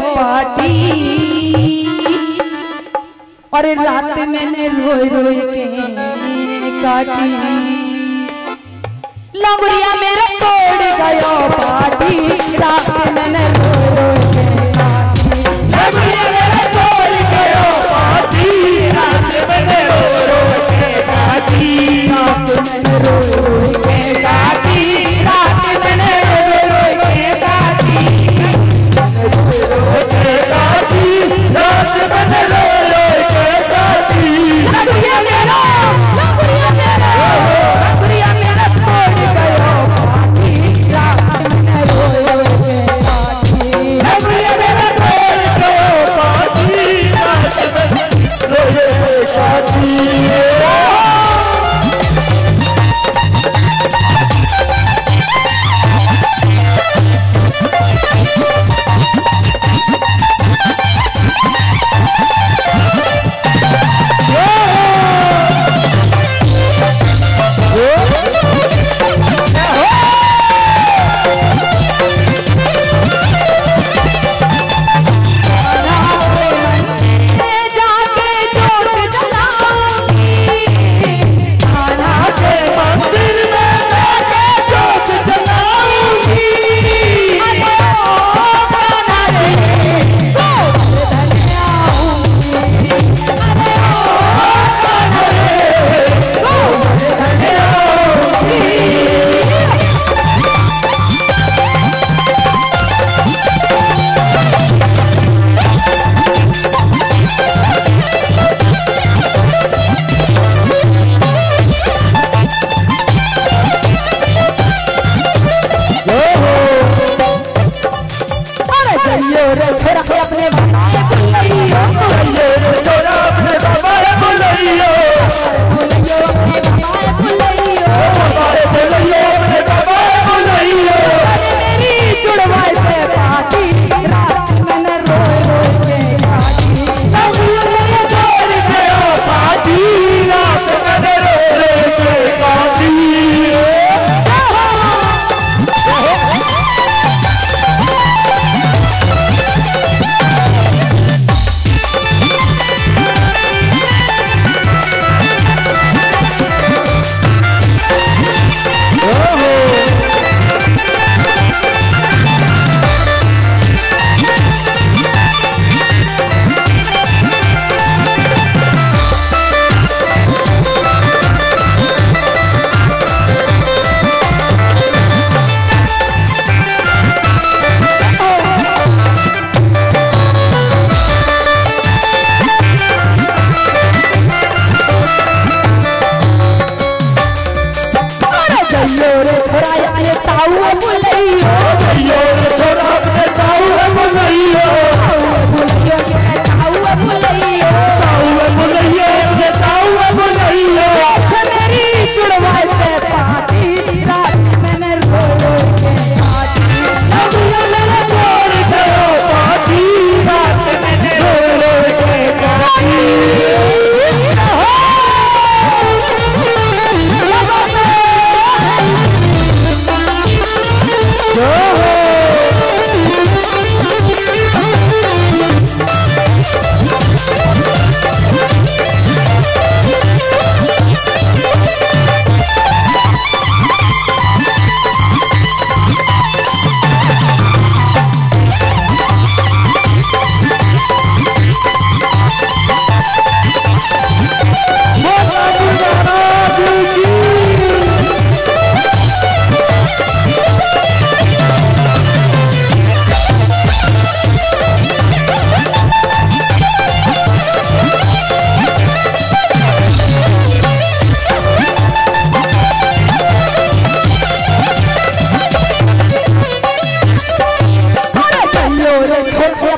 पाटी। और रात मैंने रोए रोए के काटी। लंगुरिया मेरा तोड़ गयो पाटी। रात मैंने रोए रोए के काटी। लंगुरिया मेरा तोड़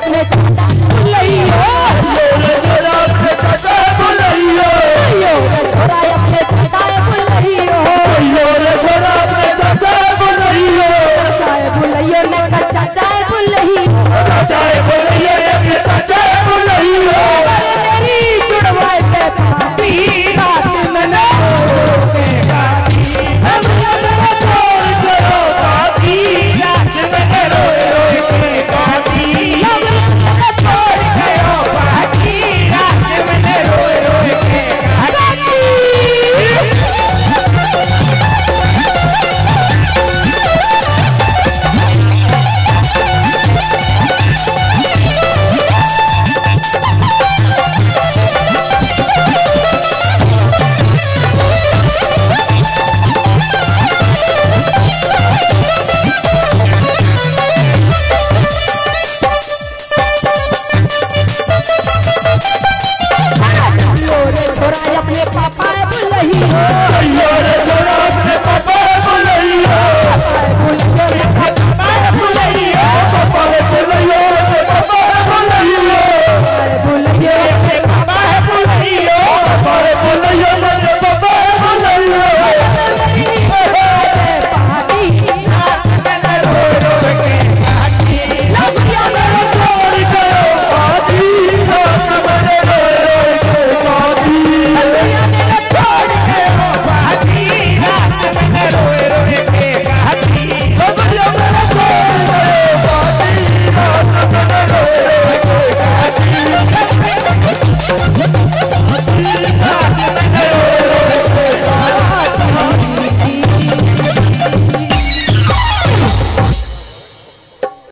अपने